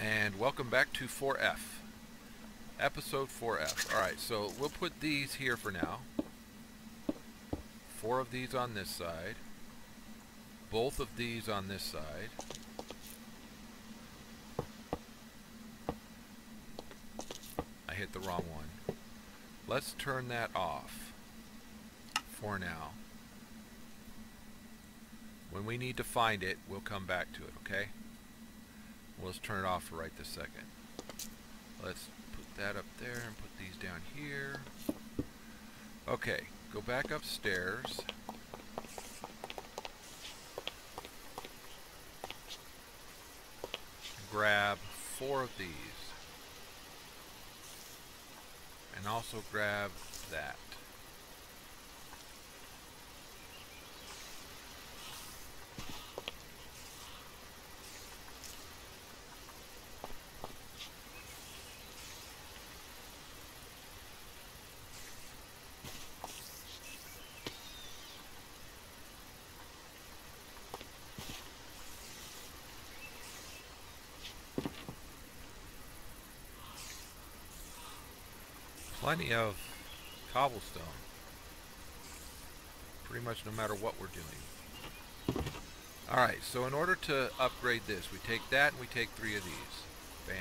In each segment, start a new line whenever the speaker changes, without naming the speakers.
and welcome back to 4F. Episode 4F. Alright, so we'll put these here for now. Four of these on this side. Both of these on this side. I hit the wrong one. Let's turn that off for now. When we need to find it, we'll come back to it, okay? Well, let's turn it off for right this second. Let's put that up there and put these down here. Okay, go back upstairs. Grab four of these. And also grab that. Plenty of cobblestone. Pretty much no matter what we're doing. Alright, so in order to upgrade this, we take that and we take three of these. Bam.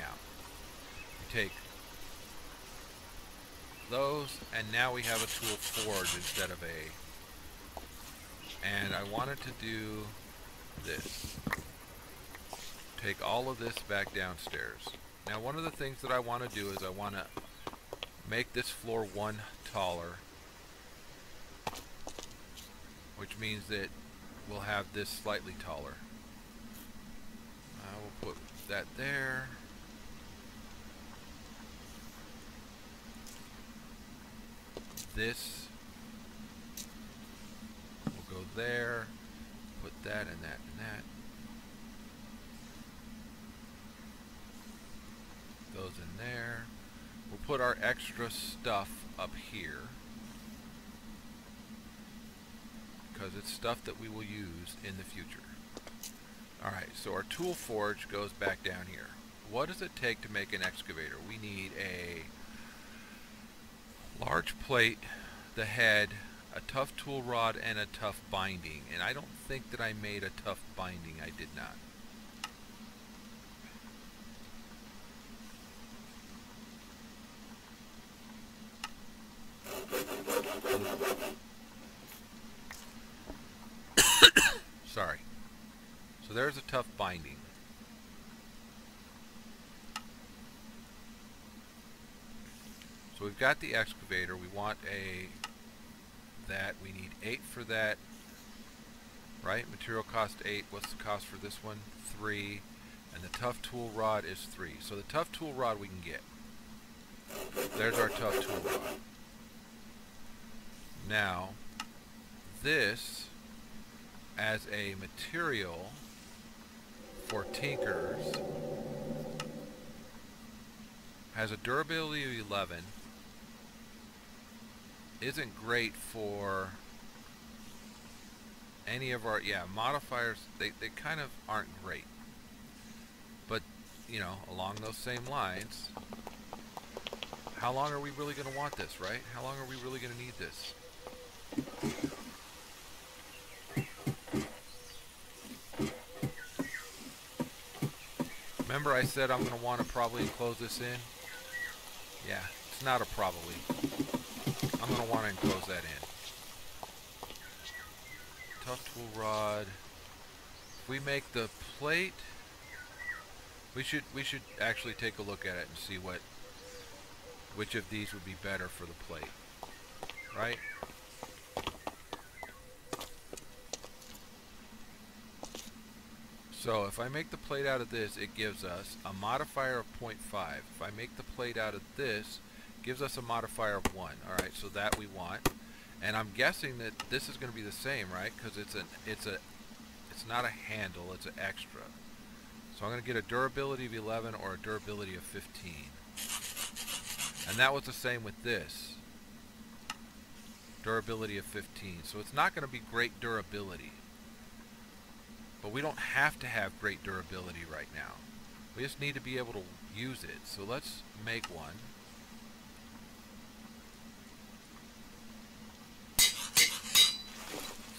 We take those, and now we have a tool forge instead of a... And I wanted to do this. Take all of this back downstairs. Now one of the things that I want to do is I want to make this floor one taller which means that we'll have this slightly taller. Uh, we'll put that there. This will go there put that and that and that. Those in there put our extra stuff up here. Because it's stuff that we will use in the future. Alright, so our tool forge goes back down here. What does it take to make an excavator? We need a large plate, the head, a tough tool rod, and a tough binding. And I don't think that I made a tough binding. I did not. Sorry. So there's a tough binding. So we've got the excavator. We want a that. We need 8 for that. Right? Material cost 8. What's the cost for this one? 3. And the tough tool rod is 3. So the tough tool rod we can get. There's our tough tool rod. Now, this as a material for tinkers has a durability of 11 isn't great for any of our yeah modifiers they, they kind of aren't great. But you know along those same lines how long are we really going to want this right? How long are we really going to need this Remember I said I'm going to want to probably enclose this in? Yeah, it's not a probably. I'm going to want to enclose that in. Tough tool rod. If we make the plate, we should we should actually take a look at it and see what which of these would be better for the plate. Right? So if I make the plate out of this, it gives us a modifier of 0.5. If I make the plate out of this, gives us a modifier of 1. Alright, so that we want. And I'm guessing that this is going to be the same, right? Because it's an it's a it's not a handle, it's an extra. So I'm going to get a durability of 11 or a durability of 15. And that was the same with this. Durability of 15. So it's not going to be great durability. But we don't have to have great durability right now. We just need to be able to use it. So let's make one.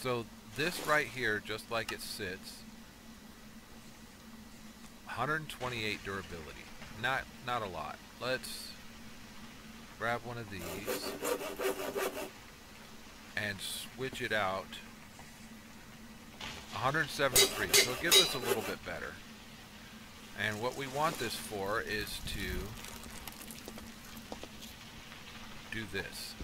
So this right here, just like it sits, 128 durability. Not not a lot. Let's grab one of these and switch it out. 173. So it gives us a little bit better. And what we want this for is to do this.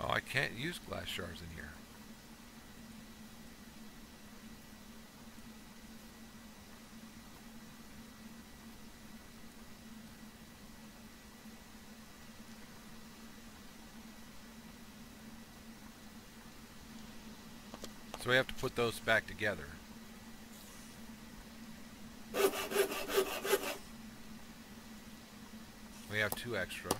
Oh, I can't use glass shards in here. So we have to put those back together. We have two extra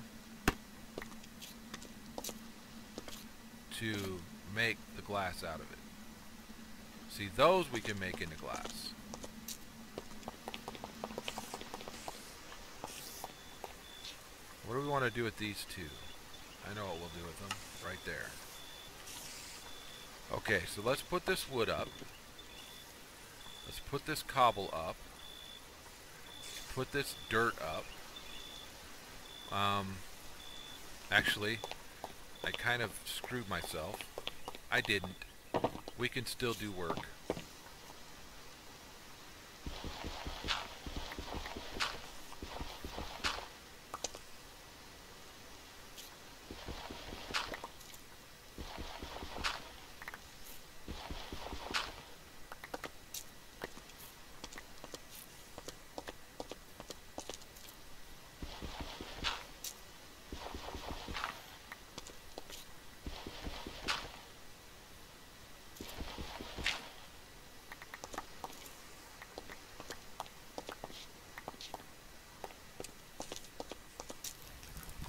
to make the glass out of it. See, those we can make into glass. What do we want to do with these two? I know what we'll do with them. Right there. Okay, so let's put this wood up. Let's put this cobble up. Put this dirt up. Um, actually, I kind of screwed myself. I didn't. We can still do work.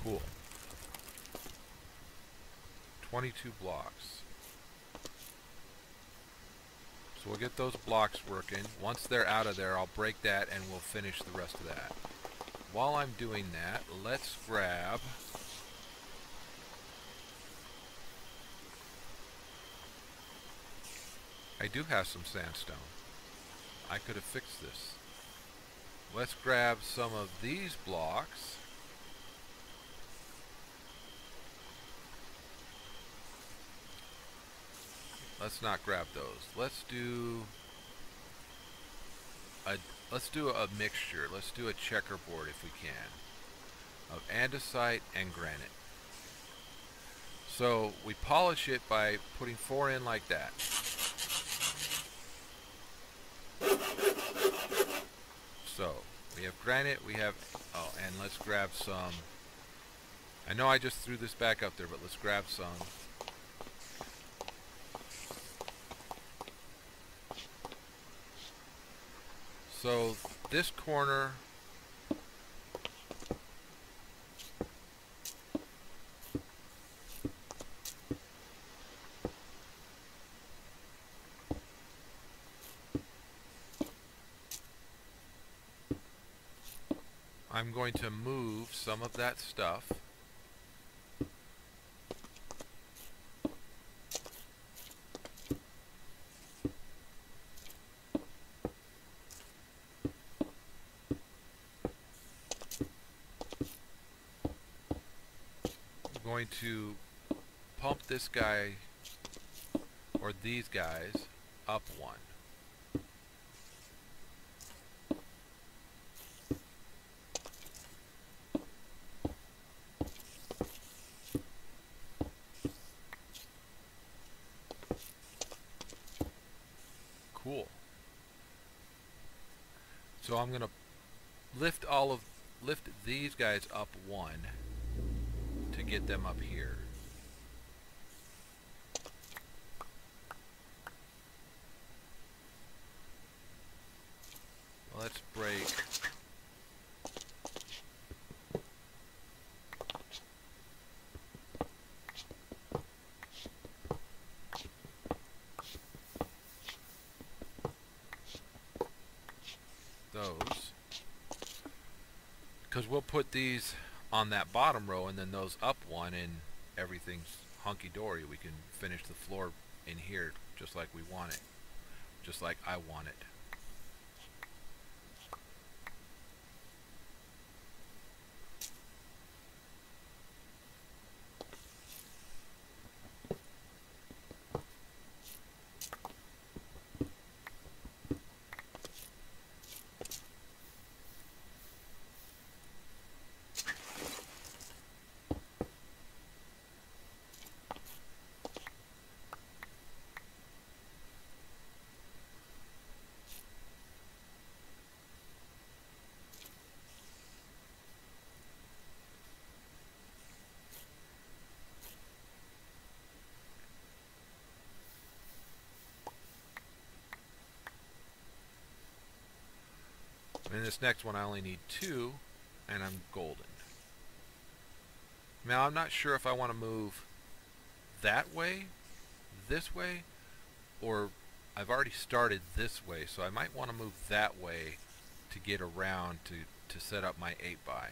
Cool. 22 blocks. So we'll get those blocks working. Once they're out of there, I'll break that and we'll finish the rest of that. While I'm doing that, let's grab... I do have some sandstone. I could have fixed this. Let's grab some of these blocks. Let's not grab those. Let's do a let's do a mixture. Let's do a checkerboard if we can of andesite and granite. So we polish it by putting four in like that. So we have granite, we have oh and let's grab some I know I just threw this back up there, but let's grab some So this corner I'm going to move some of that stuff going to pump this guy or these guys up one. Cool. So I'm going to lift all of lift these guys up one get them up here. Let's break those because we'll put these on that bottom row and then those up one and everything's hunky-dory we can finish the floor in here just like we want it just like I want it In this next one I only need two, and I'm golden. Now I'm not sure if I want to move that way, this way, or I've already started this way, so I might want to move that way to get around to, to set up my 8 by.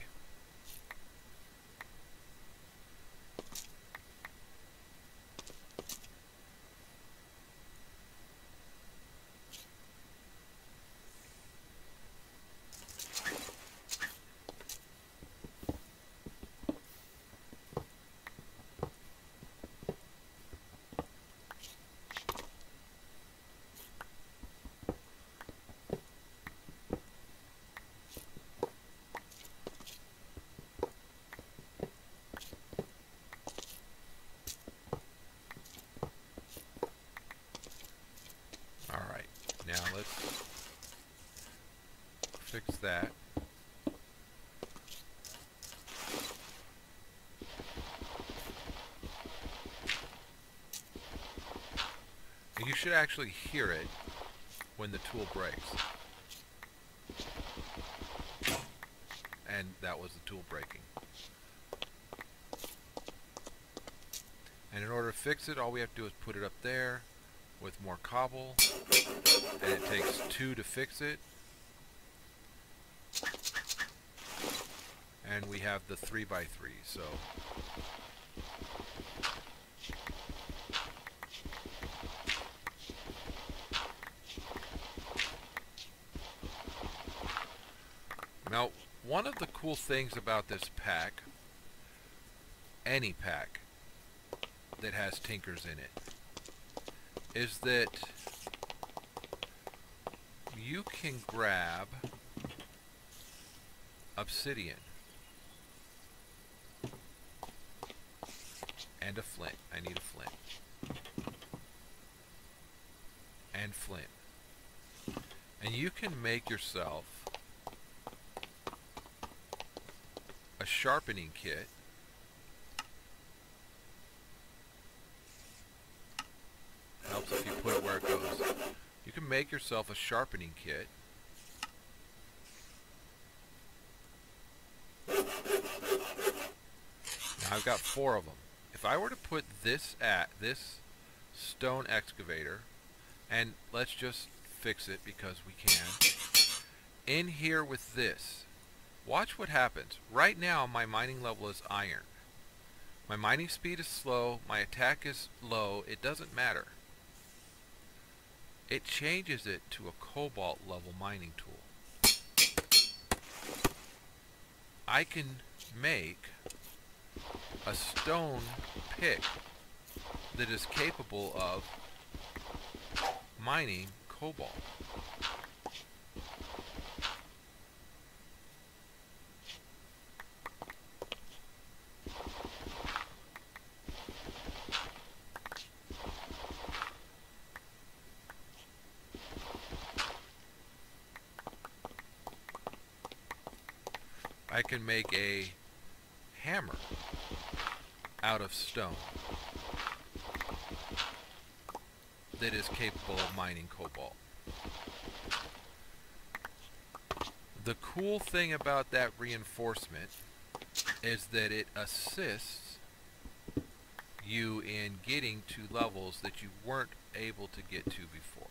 fix that. And you should actually hear it when the tool breaks. And that was the tool breaking. And in order to fix it, all we have to do is put it up there with more cobble. And it takes two to fix it. and we have the 3 by 3 so now one of the cool things about this pack any pack that has tinkers in it is that you can grab obsidian And a flint. I need a flint. And flint. And you can make yourself a sharpening kit. Helps if you put it where it goes. You can make yourself a sharpening kit. Now I've got four of them if I were to put this at this stone excavator, and let's just fix it because we can, in here with this, watch what happens. Right now my mining level is iron. My mining speed is slow, my attack is low, it doesn't matter. It changes it to a cobalt level mining tool. I can make a stone pick that is capable of mining cobalt. I can make a hammer out of stone that is capable of mining cobalt. The cool thing about that reinforcement is that it assists you in getting to levels that you weren't able to get to before.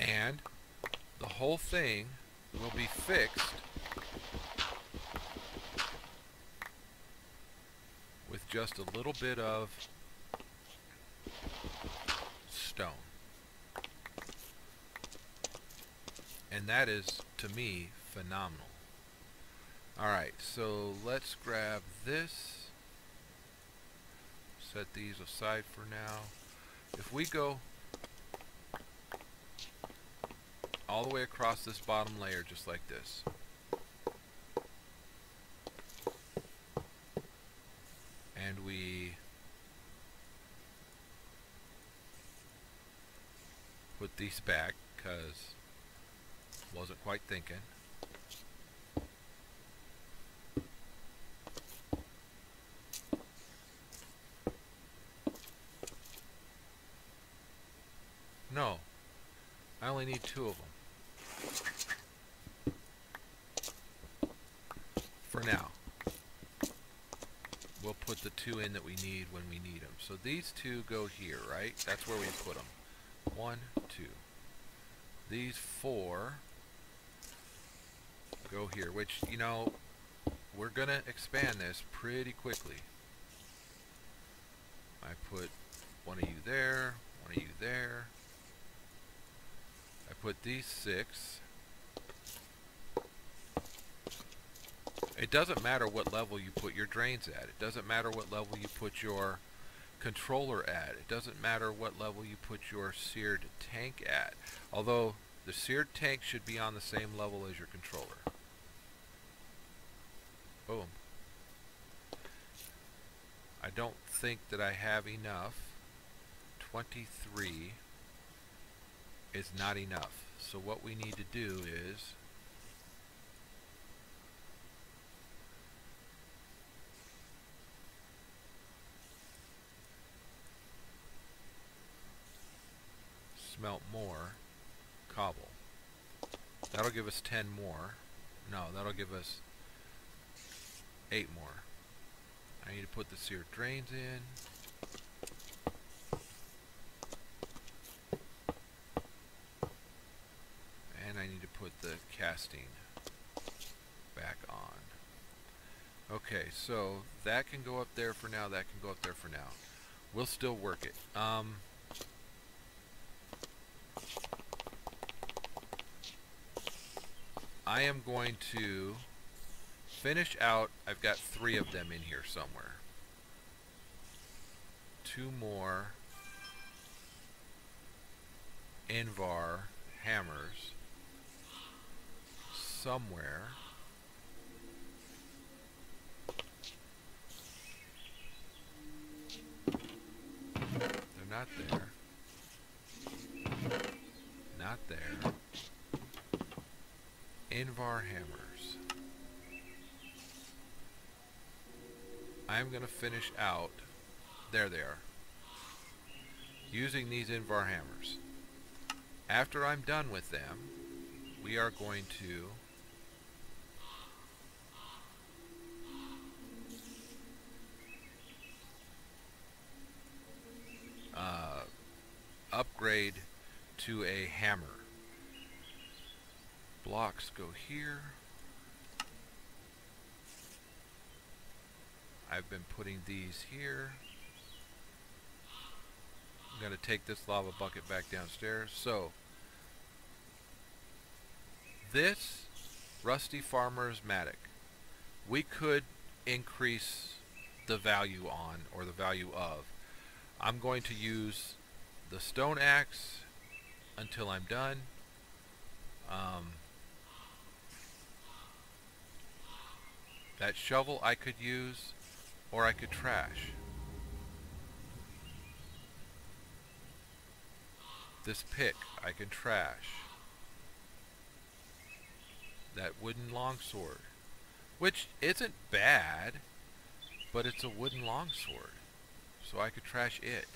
And the whole thing will be fixed with just a little bit of stone. And that is, to me, phenomenal. Alright, so let's grab this. Set these aside for now. If we go all the way across this bottom layer just like this. And we put these back because wasn't quite thinking. No, I only need two of them. For now. We'll put the two in that we need when we need them. So these two go here, right? That's where we put them. One, two. These four go here, which, you know, we're going to expand this pretty quickly. I put one of you there, one of you there. I put these six. It doesn't matter what level you put your drains at. It doesn't matter what level you put your controller at. It doesn't matter what level you put your seared tank at. Although the seared tank should be on the same level as your controller. Boom. I don't think that I have enough. 23 is not enough. So what we need to do is smelt more cobble. That'll give us 10 more. No, that'll give us 8 more. I need to put the seared drains in. And I need to put the casting back on. Okay, so that can go up there for now, that can go up there for now. We'll still work it. Um, I am going to finish out, I've got three of them in here somewhere. Two more Invar hammers somewhere. They're not there. Not there. Invar hammers. I'm going to finish out, there they are, using these Invar hammers. After I'm done with them, we are going to uh, upgrade to a hammer. Blocks go here. I've been putting these here. I'm going to take this lava bucket back downstairs. So, this Rusty Farmer's Matic, we could increase the value on, or the value of. I'm going to use the stone axe until I'm done. Um, that shovel I could use, or I could trash. This pick I can trash. that wooden longsword. Which isn't bad, but it's a wooden longsword. So I could trash it.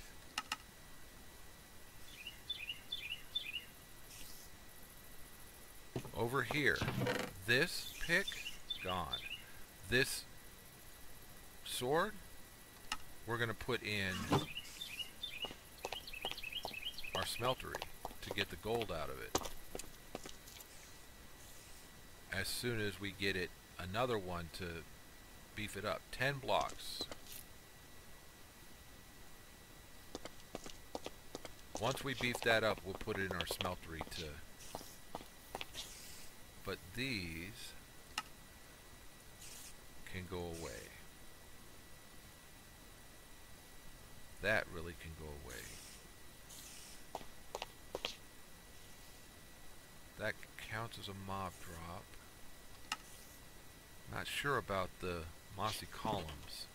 Over here, this pick, gone. This sword, we're going to put in our smeltery to get the gold out of it. As soon as we get it, another one to beef it up. 10 blocks. Once we beef that up, we'll put it in our smeltery to... But these can go away. That really can go away. That counts as a mob drop. Not sure about the mossy columns.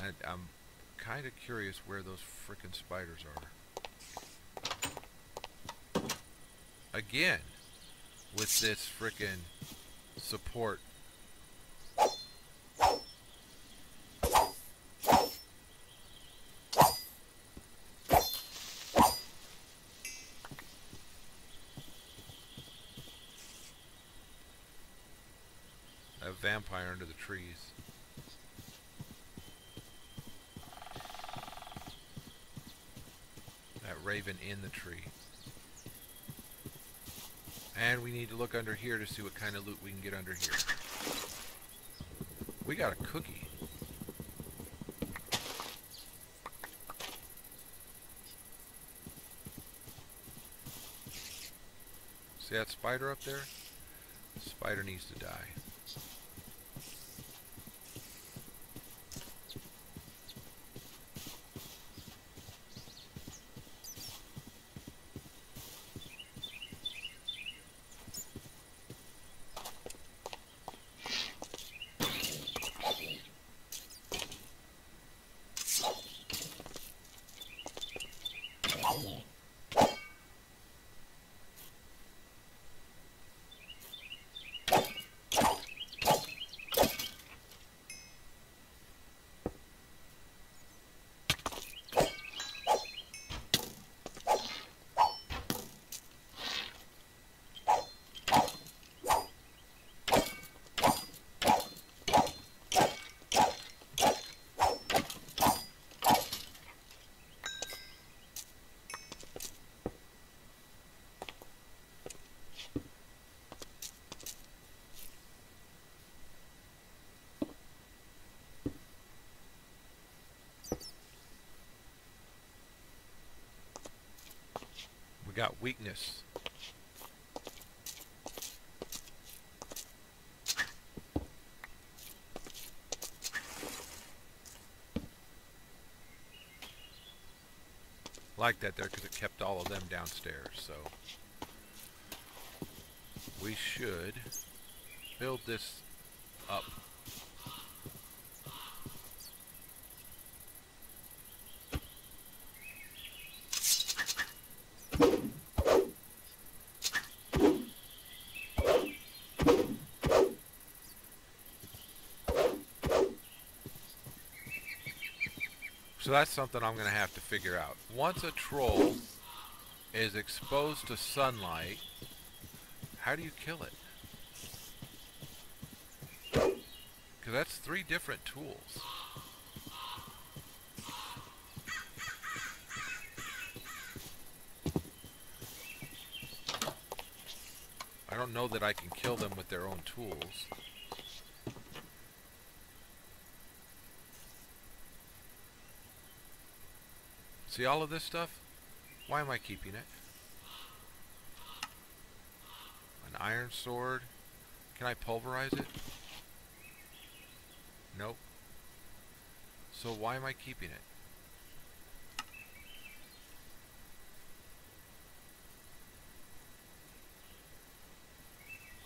I, I'm kind of curious where those frickin' spiders are. Again, with this frickin' support vampire under the trees. That raven in the tree. And we need to look under here to see what kind of loot we can get under here. We got a cookie. See that spider up there? The spider needs to die. Got weakness. Like that there because it kept all of them downstairs, so we should build this up So that's something I'm going to have to figure out. Once a troll is exposed to sunlight, how do you kill it? Because that's three different tools. I don't know that I can kill them with their own tools. See all of this stuff? Why am I keeping it? An iron sword. Can I pulverize it? Nope. So why am I keeping it?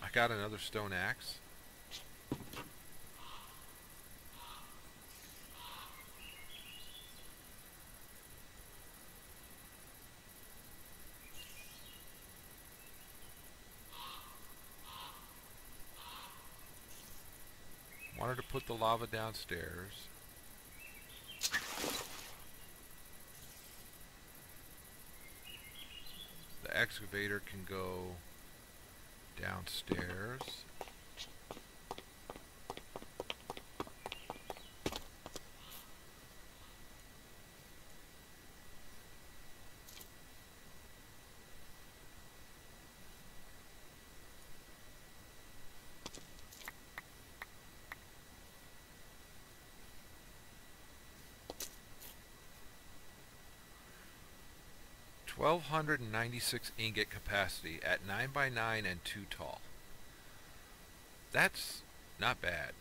I got another stone axe. Wanted to put the lava downstairs. The excavator can go downstairs. Twelve hundred and ninety-six ingot capacity at nine by nine and two tall. That's not bad.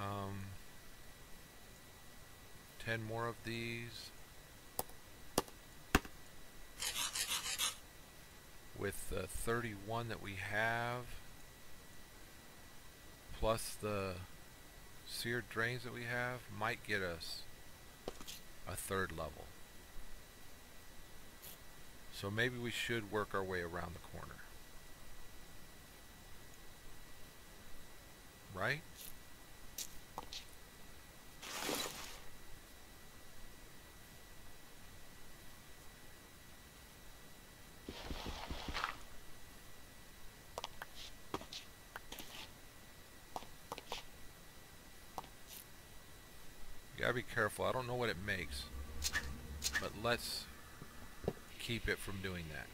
Um, 10 more of these. With the 31 that we have, plus the seared drains that we have, might get us a third level. So maybe we should work our way around the corner. Right? Be careful. I don't know what it makes, but let's keep it from doing that.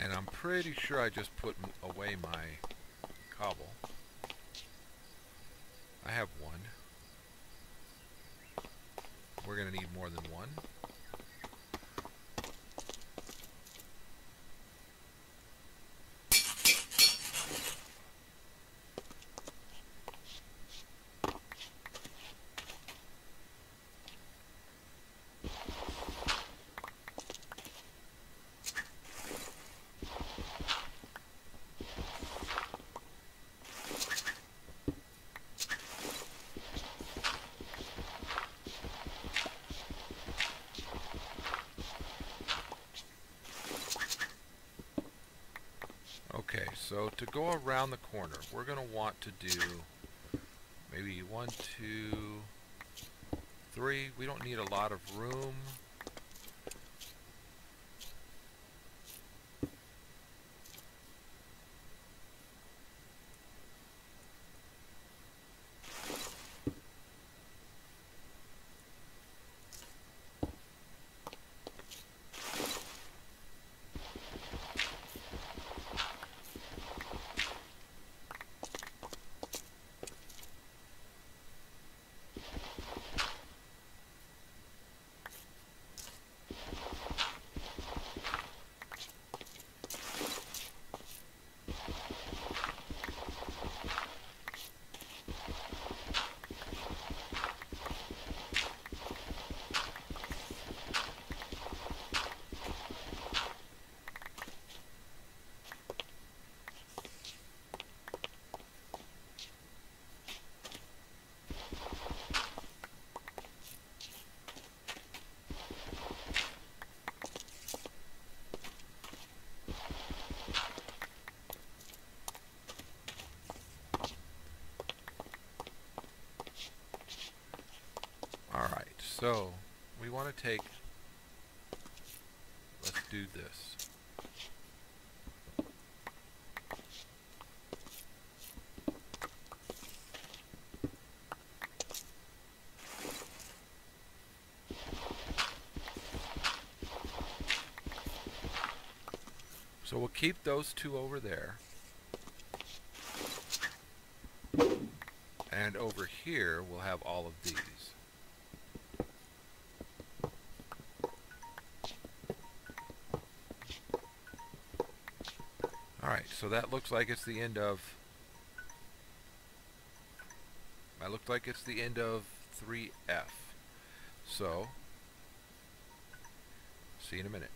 And I'm pretty sure I just put away my cobble. I have one. We're gonna need more than one. Okay, so to go around the corner, we're going to want to do maybe one, two, three. We don't need a lot of room. Alright, so we want to take, let's do this. So we'll keep those two over there. And over here, we'll have all of these. So that looks like it's the end of... That looks like it's the end of 3F. So, see you in a minute.